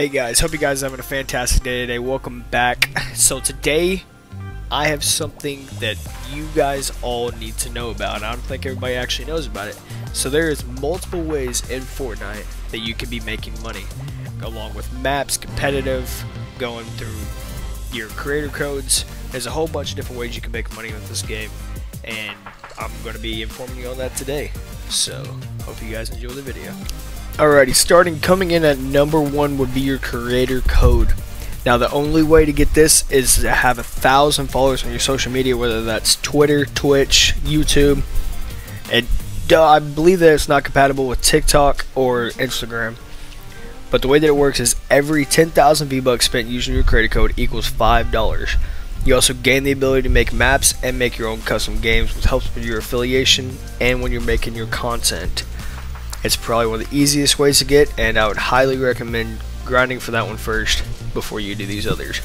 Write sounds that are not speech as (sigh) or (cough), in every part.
Hey guys, hope you guys are having a fantastic day today. Welcome back. (laughs) So today, I have something that you guys all need to know about. I don't think everybody actually knows about it. So there is multiple ways in Fortnite that you can be making money, along with maps, competitive, going through your creator codes. There's a whole bunch of different ways you can make money with this game, and I'm going to be informing you on that today. So, hope you guys enjoy the video. Alrighty, starting coming in at number one would be your creator code. Now, the only way to get this is to have a thousand followers on your social media, whether that's Twitter, Twitch, YouTube, and uh, I believe that it's not compatible with TikTok or Instagram. But the way that it works is every 10,000 V-Bucks spent using your creator code equals $5. You also gain the ability to make maps and make your own custom games, which helps with your affiliation and when you're making your content. It's probably one of the easiest ways to get, and I would highly recommend grinding for that one first before you do these others.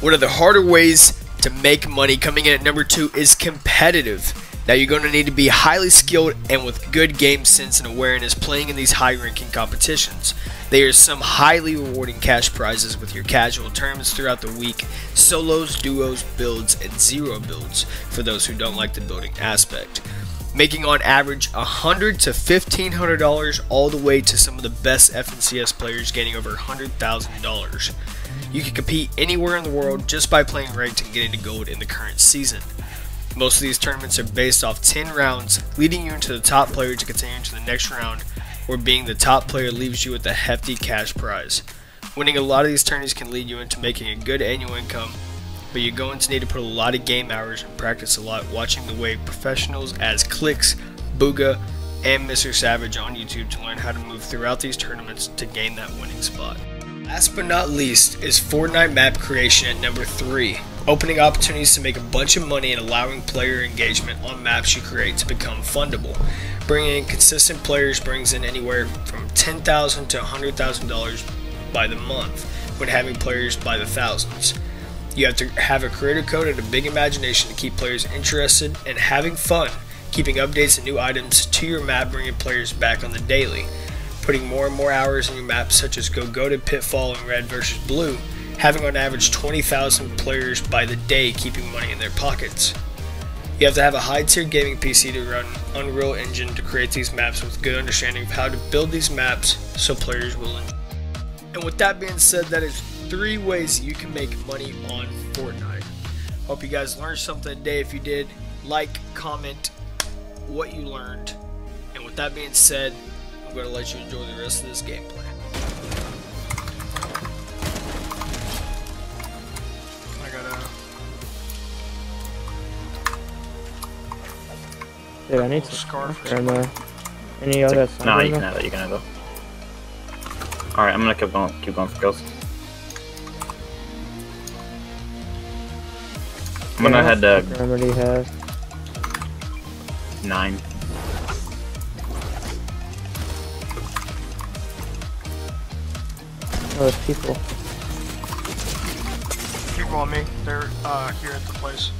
One of the harder ways to make money coming in at number two is competitive. Now you're going to need to be highly skilled and with good game sense and awareness playing in these high ranking competitions. There are some highly rewarding cash prizes with your casual tournaments throughout the week, solos, duos, builds, and zero builds for those who don't like the building aspect making on average 100 to $1,500 all the way to some of the best FNCS players getting over $100,000. You can compete anywhere in the world just by playing ranked and getting to gold in the current season. Most of these tournaments are based off 10 rounds, leading you into the top player to continue to the next round, where being the top player leaves you with a hefty cash prize. Winning a lot of these tournaments can lead you into making a good annual income but you're going to need to put a lot of game hours and practice a lot watching the way professionals as Clix, Bugha, and Mr. Savage on YouTube to learn how to move throughout these tournaments to gain that winning spot. Last but not least is Fortnite map creation at number 3, opening opportunities to make a bunch of money and allowing player engagement on maps you create to become fundable. Bringing in consistent players brings in anywhere from 10,000 to $100,000 by the month when having players by the thousands. You have to have a creator code and a big imagination to keep players interested and having fun, keeping updates and new items to your map, bringing players back on the daily. Putting more and more hours in your maps, such as Go Go to Pitfall and Red versus Blue, having on average 20,000 players by the day keeping money in their pockets. You have to have a high tier gaming PC to run Unreal Engine to create these maps with good understanding of how to build these maps so players will enjoy. And with that being said, that is three ways you can make money on Fortnite. Hope you guys learned something today. If you did, like, comment what you learned. And with that being said, I'm going to let you enjoy the rest of this gameplay. I gotta. Dude, I need some scarf. Or, uh, any other? No, you can have it. You can have it. All right, I'm gonna keep going. Keep going for kills. I'm gonna head to Remedy has. nine. Oh, there's people. People on me. They're uh, here at the place.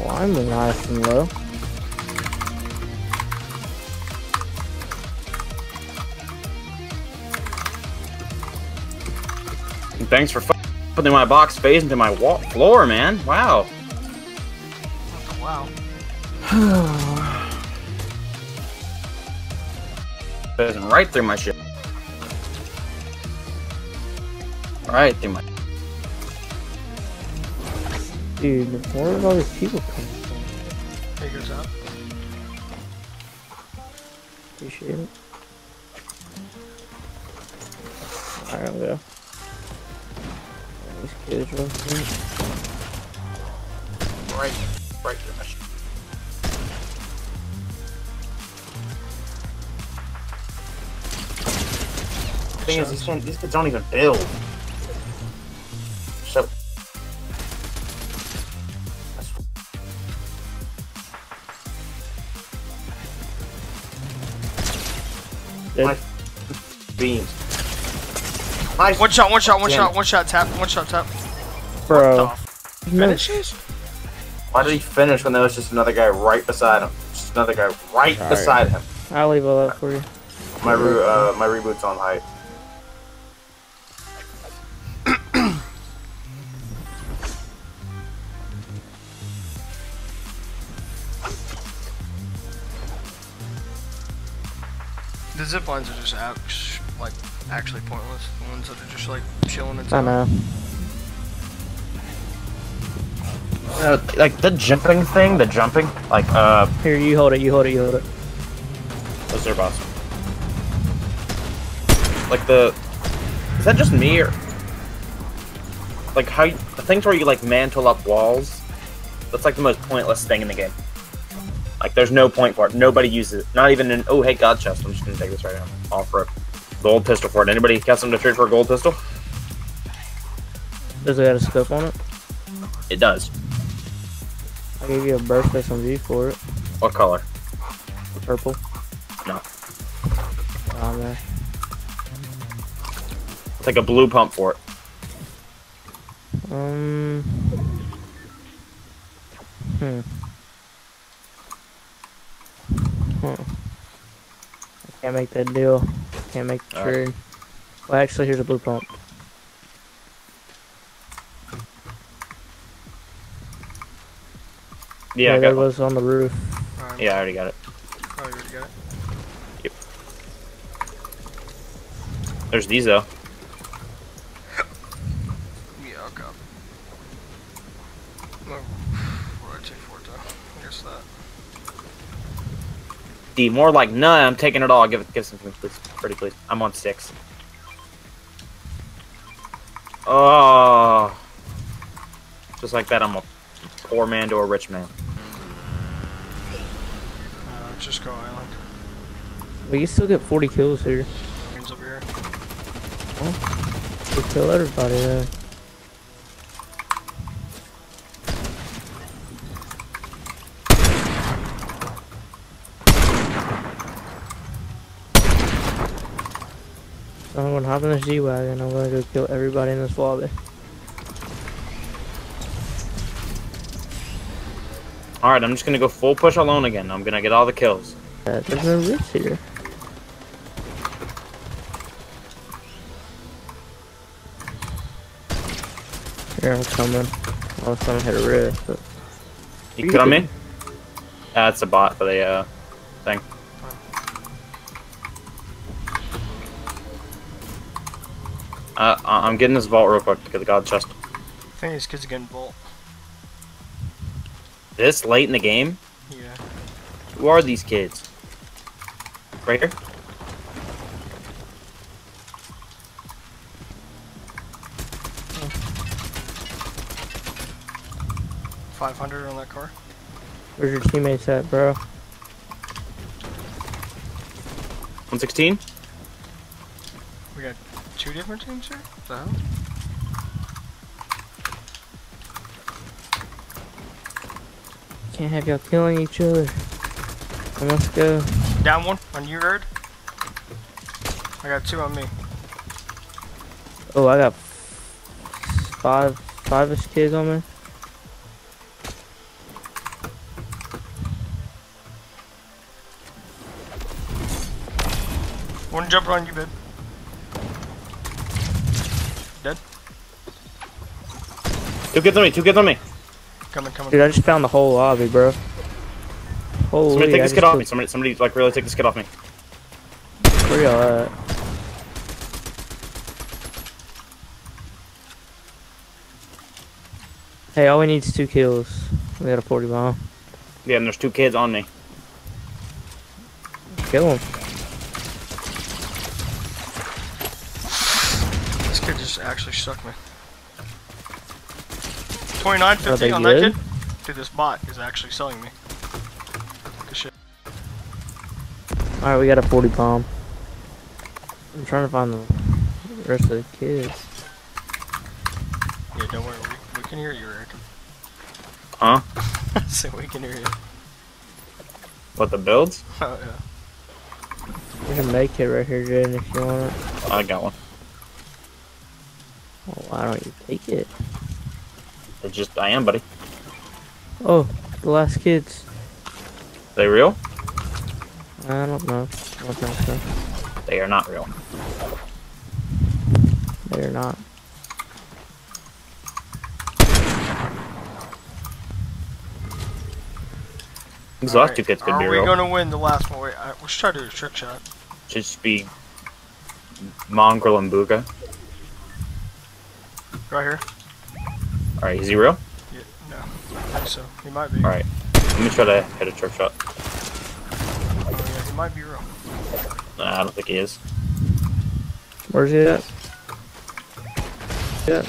Oh, I'm nice and low. Thanks for putting my box face into my wall floor, man. Wow. Wow. Passing right through my shit. Right through my. Dude, where did all these people come from? Figures out. Appreciate it. Alright, I'll go. Real quick. Right, right through. The thing is, these, these kids don't even build. So. Dead. my beams. Nice. One shot, one shot, one Damn. shot, one shot, tap, one shot, tap. Bro. What the finishes? Why did he finish when there was just another guy right beside him? Just another guy right beside him. I'll leave all that for you. My re- uh, my reboot's on height. The zip lines are just out, like actually pointless. The ones that are just like chilling and I stuff. know. Uh, like the jumping thing, the jumping, like uh, Here, you hold it. You hold it. You hold it. what's their boss? Like the, is that just me or? Like how you, the things where you like mantle up walls, that's like the most pointless thing in the game. Like there's no point for it. Nobody uses it. Not even in. Oh hey, God chest. I'm just gonna take this right now. All for a gold pistol for it. Anybody got something to trade for a gold pistol? Does it got a scope on it? It does. I gave you a burst SMG for it. What color? Purple. No. On there. It's like a blue pump for it. Um. Hmm. Huh. I can't make that deal. Can't make the Alright. trade. Well, actually, here's a blue pump. Yeah, I that got one. was on the roof. Alright. Yeah, I already got it. Oh, you already got it. Yep. There's these though. 50. More like none. I'm taking it all. Give it, give some to me, please. Pretty please. I'm on six. Oh. Just like that, I'm a poor man to a rich man. Uh, just go island. But you still get 40 kills here. Over here. Well, we kill everybody though. I'm gonna hop in this G-Wagon I'm gonna go kill everybody in this lobby. All right, I'm just gonna go full push alone again. I'm gonna get all the kills. Uh, there's no risk here. Here I'm coming. I was trying to hit a rift, but You me? Uh, it's a bot for the uh thing. Uh, I- I'm getting this vault real quick to get the god chest. I think these kids are getting bolt. This late in the game? Yeah. Who are these kids? Right here? Five hundred on that car. where's your teammates at, bro? 116? We got two different teams here. The hell? Can't have y'all killing each other. Well, let's go. Down one on your Erd. I got two on me. Oh, I got five, five-ish kids on me. One jumper on you, babe. Dead. Two kids on me, two kids on me. Coming, coming. Dude, I just found the whole lobby, bro. Holy, Somebody take this kid off me. Somebody, somebody, like, really take this kid off me. Where y'all at? Hey, all we need is two kills. We got a 40 bomb. Yeah, and there's two kids on me. Kill him. Just actually struck me. 29.50 Are they on that kid. Dude, this bot is actually selling me. Good shit. Alright, we got a 40 bomb. I'm trying to find the rest of the kids. Yeah, don't worry. We, we can hear you, Eric. Huh? (laughs) so we can hear you. What, the builds? (laughs) Oh, yeah. There's a make it right here, Jaden, if you want it. I got one. Why don't you take it? It's just, I am, buddy. Oh, the last kids. they real? I don't know. I don't think so. They are not real. They're not. These last two kids could Are be we real. gonna win the last one? Wait, I, let's try to do a trick shot. Should just be Mongrel and Booga. Right here. Alright, is he real? Yeah, no. I think so. He might be. Alright. Let me try to hit a trick shot. Oh, yeah, he might be real. Nah, I don't think he is. Where's he at? Yeah.